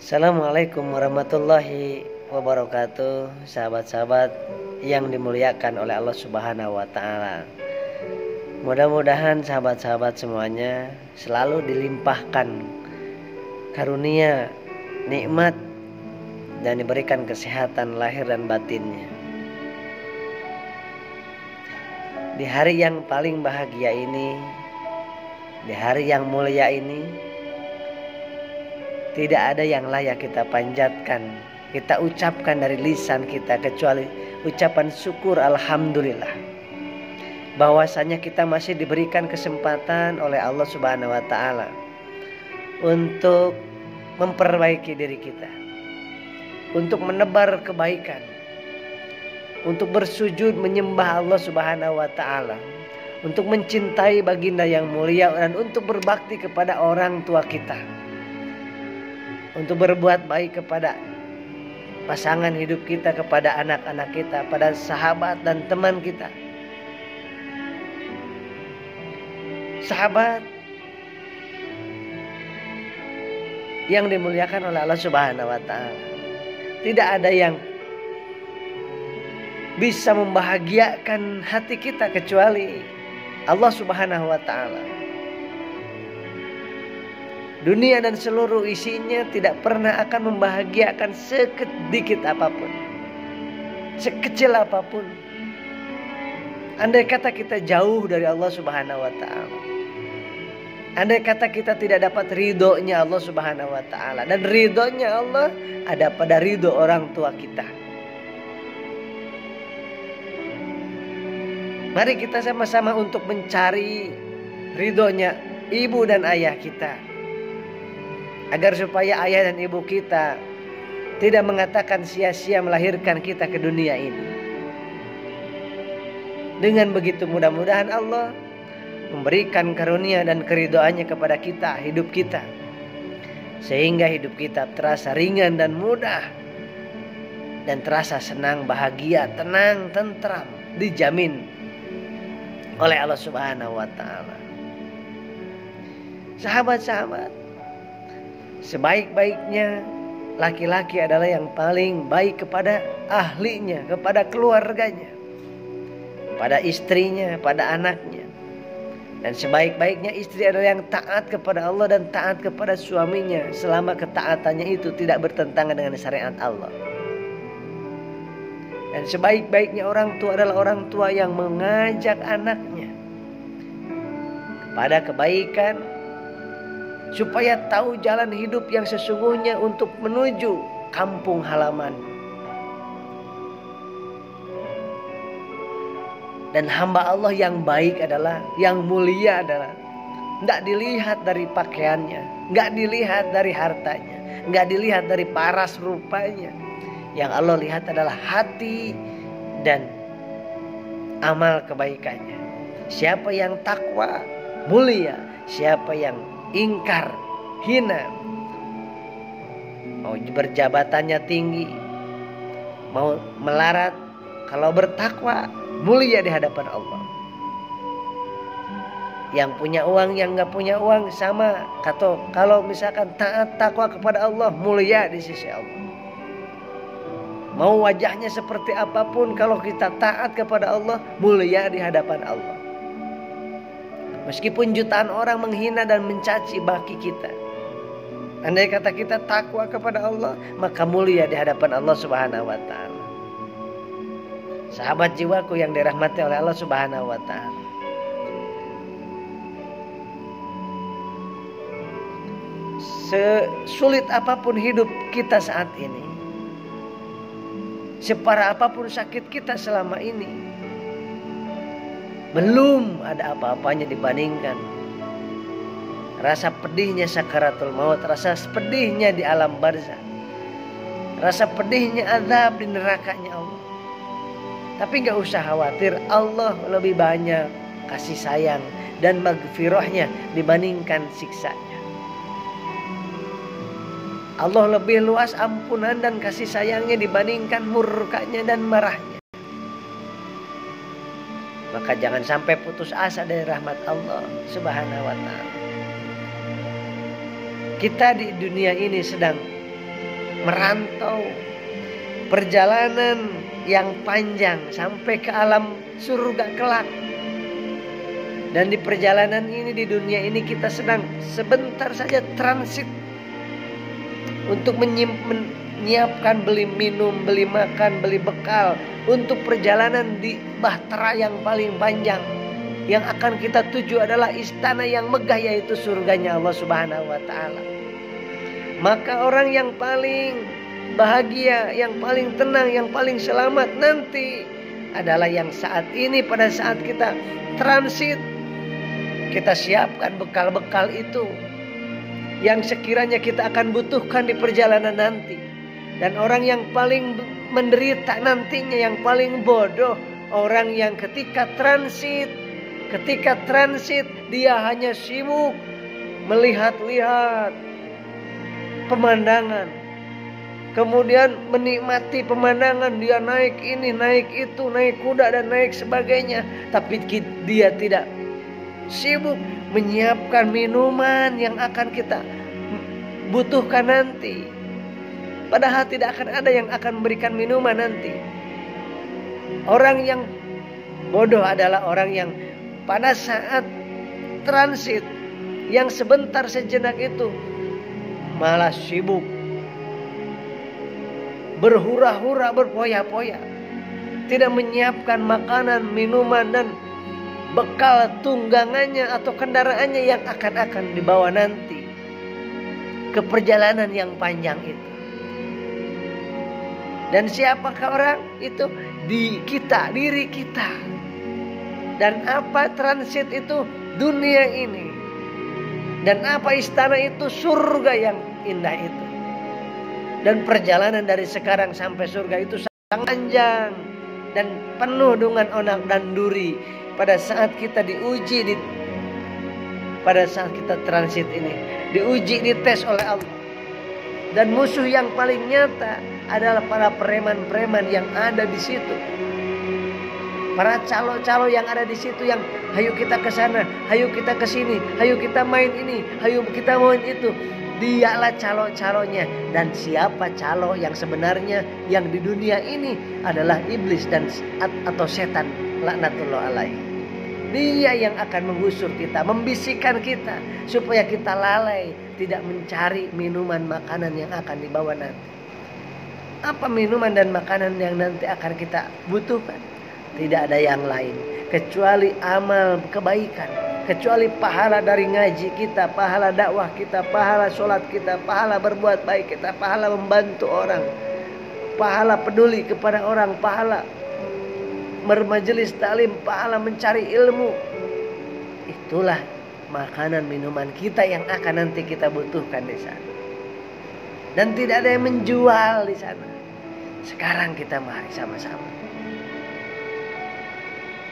Assalamualaikum warahmatullahi wabarakatuh Sahabat-sahabat yang dimuliakan oleh Allah subhanahu wa ta'ala. Mudah-mudahan sahabat-sahabat semuanya Selalu dilimpahkan Karunia Nikmat Dan diberikan kesehatan lahir dan batinnya. Di hari yang paling bahagia ini Di hari yang mulia ini tidak ada yang layak kita panjatkan, kita ucapkan dari lisan kita kecuali ucapan syukur alhamdulillah. Bahwasanya kita masih diberikan kesempatan oleh Allah Subhanahu wa taala untuk memperbaiki diri kita. Untuk menebar kebaikan. Untuk bersujud menyembah Allah Subhanahu wa taala. Untuk mencintai baginda yang mulia dan untuk berbakti kepada orang tua kita untuk berbuat baik kepada pasangan hidup kita, kepada anak-anak kita, pada sahabat dan teman kita. Sahabat yang dimuliakan oleh Allah Subhanahu wa taala. Tidak ada yang bisa membahagiakan hati kita kecuali Allah Subhanahu wa taala. Dunia dan seluruh isinya tidak pernah akan membahagiakan sedikit apa pun. Sekecil apa pun. Andai kata kita jauh dari Allah Subhanahu wa taala. Andai kata kita tidak dapat ridhonya Allah Subhanahu wa taala dan ridhonya Allah ada pada ridho orang tua kita. Mari kita sama-sama untuk mencari ridhonya ibu dan ayah kita agar supaya ayah dan ibu kita tidak mengatakan sia-sia melahirkan kita ke dunia ini. Dengan begitu mudah-mudahan Allah memberikan karunia dan keridoannya kepada kita, hidup kita. Sehingga hidup kita terasa ringan dan mudah. Dan terasa senang, bahagia, tenang, tentram, dijamin oleh Allah Subhanahu wa taala. Sahabat-sahabat, Sebaik-baiknya laki-laki adalah yang paling baik kepada ahlinya, kepada keluarganya, pada istrinya, pada anaknya. Dan sebaik-baiknya istri adalah yang taat kepada Allah dan taat kepada suaminya selama ketaatannya itu tidak bertentangan dengan syariat Allah. Dan sebaik-baiknya orang tua adalah orang tua yang mengajak anaknya kepada kebaikan, supaya tahu jalan hidup yang sesungguhnya untuk menuju kampung halaman. Dan hamba Allah yang baik adalah, yang mulia adalah tidak dilihat dari pakaiannya, nggak dilihat dari hartanya, nggak dilihat dari paras rupanya. Yang Allah lihat adalah hati dan amal kebaikannya. Siapa yang takwa mulia, siapa yang ingkar, hina. Mau berjabatannya tinggi, mau melarat, kalau bertakwa mulia di hadapan Allah. Yang punya uang, yang nggak punya uang sama. Kata kalau misalkan taat takwa kepada Allah mulia di sisi Allah. Mau wajahnya seperti apa pun kalau kita taat kepada Allah mulia di hadapan Allah. Meskipun jutaan orang menghina dan mencaci baki kita. Andai kata kita takwa kepada Allah, maka mulia di hadapan Allah Subhanahu wa taala. Sahabat jiwaku yang dirahmati oleh Allah Subhanahu wa taala. Sesulit apa pun hidup kita saat ini, separah apa pun sakit kita selama ini, belum ada apa-apanya dibandingkan rasa pedihnya sakaratul maut, rasa pedihnya di alam barzah. Rasa pedihnya azab di nerakanya Allah. Tapi nggak usah khawatir, Allah lebih banyak kasih sayang dan magfirahnya dibandingkan siksanya. Allah lebih luas ampunan dan kasih sayangnya dibandingkan murkanya dan marahnya. Maka jangan sampai putus asa dari rahmat Allah Subhanahu wa taala. Kita di dunia ini sedang merantau perjalanan yang panjang sampai ke alam surga kelak. Dan di perjalanan ini di dunia ini kita sedang sebentar saja transit untuk menyiapkan beli minum, beli makan, beli bekal untuk perjalanan di bahtera yang paling panjang. Yang akan kita tuju adalah istana yang megah yaitu surganya Allah Subhanahu wa taala. Maka orang yang paling bahagia, yang paling tenang, yang paling selamat nanti adalah yang saat ini pada saat kita transit kita siapkan bekal-bekal itu yang sekiranya kita akan butuhkan di perjalanan nanti. Dan orang yang paling menderita nantinya yang paling bodoh orang yang ketika transit ketika transit dia hanya sibuk melihat-lihat pemandangan. Kemudian menikmati pemandangan dia naik ini naik itu naik kuda dan naik sebagainya. Tapi dia tidak sibuk menyiapkan minuman yang akan kita butuhkan nanti padahal tidak akan ada yang akan memberikan minuman nanti. Orang yang bodoh adalah orang yang pada saat transit yang sebentar sejenak itu malah sibuk. Berhura-hura, berpoya-poya, tidak menyiapkan makanan, minuman dan bekal tunggangannya atau kendaraannya yang akan-akan dibawa nanti ke perjalanan yang panjang itu. Dan siapakah orang itu? Di kita, diri kita. Dan apa transit itu? Dunia ini. Dan apa istana itu? Surga yang indah itu. Dan perjalanan dari sekarang sampai surga itu sangat panjang dan penuh dengan onak dan duri. Pada saat kita diuji di pada saat kita transit ini, diuji dites oleh Allah. Dan musuh yang paling nyata adalah para preman-preman yang ada di situ. Para calo-calo yang ada di situ yang hayu kita ke sana, hayu kita ke sini, hayu kita main ini, hayu kita main itu. Dialah calo-calonya dan siapa calo yang sebenarnya yang di dunia ini adalah iblis dan atau setan laknatullah alaih. Dia yang akan menggusur kita, membisikkan kita supaya kita lalai tidak mencari minuman makanan yang akan dibawa nanti. Apa minuman dan makanan yang nanti akan kita butuhkan? Tidak ada yang lain kecuali amal kebaikan kecuali pahala dari ngaji kita, pahala dakwah kita, pahala sholat kita, pahala berbuat baik kita, pahala membantu orang, pahala peduli kepada orang, pahala bermajelis talim, pahala mencari ilmu. Itulah makanan minuman kita yang akan nanti kita butuhkan di sana. Dan tidak ada yang menjual di sana. Sekarang kita mari sama-sama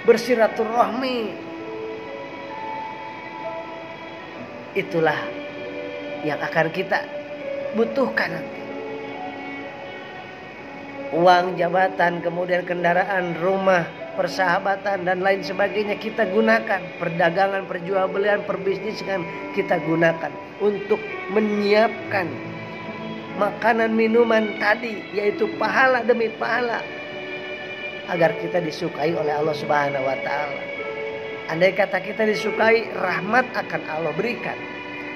bersiraturahmi itulah yang akan kita butuhkan nanti. Uang, jabatan, kemudian kendaraan, rumah, persahabatan dan lain sebagainya kita gunakan. Perdagangan, perjualbelian, perbisnisan kita gunakan untuk menyiapkan makanan minuman tadi yaitu pahala demi pahala agar kita disukai oleh Allah Subhanahu wa taala. Andai kata kita disukai, rahmat akan Allah berikan.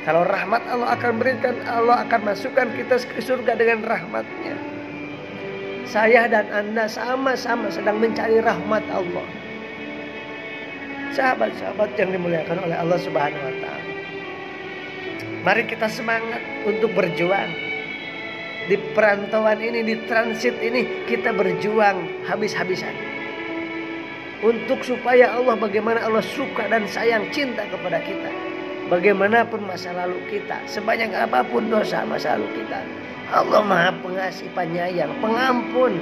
Kalau rahmat Allah akan berikan, Allah akan masukkan kita ke surga dengan rahmatnya. Saya dan Anda sama-sama sedang mencari rahmat Allah. Sahabat-sahabat yang dimuliakan oleh Allah Subhanahu wa taala. Mari kita semangat untuk berjuang. Di perantauan ini, di transit ini kita berjuang habis-habisan untuk supaya Allah bagaimana Allah suka dan sayang cinta kepada kita. Bagaimanapun masa lalu kita, sebanyak apa pun dosa masa lalu kita, Allah Maha Pengasih, Penyayang, Pengampun.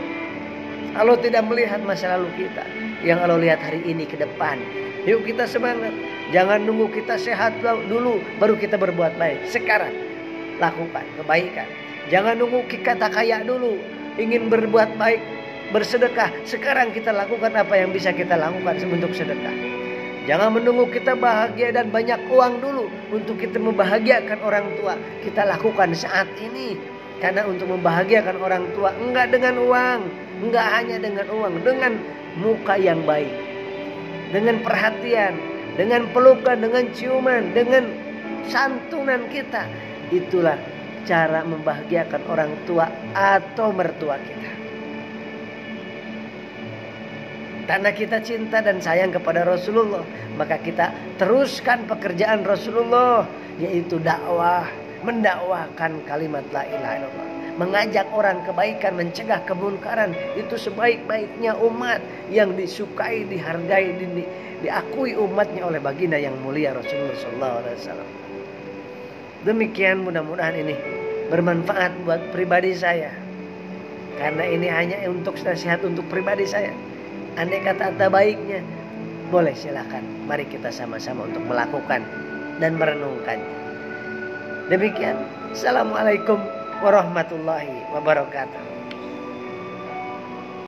Allah tidak melihat masa lalu kita, yang Allah lihat hari ini ke depan. Yuk kita semangat. Jangan nunggu kita sehat dulu baru kita berbuat baik. Sekarang lakukan kebaikan. Jangan nunggu kita kaya dulu ingin berbuat baik bersedekah. Sekarang kita lakukan apa yang bisa kita lakukan untuk sedekah. Jangan menunggu kita bahagia dan banyak uang dulu untuk kita membahagiakan orang tua. Kita lakukan saat ini. Karena untuk membahagiakan orang tua enggak dengan uang, enggak hanya dengan uang, dengan muka yang baik. Dengan perhatian, dengan pelukan, dengan ciuman, dengan santunan kita. Itulah cara membahagiakan orang tua atau mertua kita. Karena kita cinta dan sayang kepada Rasulullah, maka kita teruskan pekerjaan Rasulullah yaitu dakwah, mendakwahkan kalimat la ilaha illallah, mengajak orang kebaikan, mencegah kemunkaran. Itu sebaik-baiknya umat yang disukai, dihargai, di, diakui umatnya oleh baginda yang mulia Rasulullah SAW. Demikian mudah-mudahan ini bermanfaat buat pribadi saya. Karena ini hanya untuk nasihat untuk pribadi saya. Andai kata kata baiknya boleh silakan. Mari kita sama-sama untuk melakukan dan merenungkan. Demikian. Assalamualaikum warahmatullahi wabarakatuh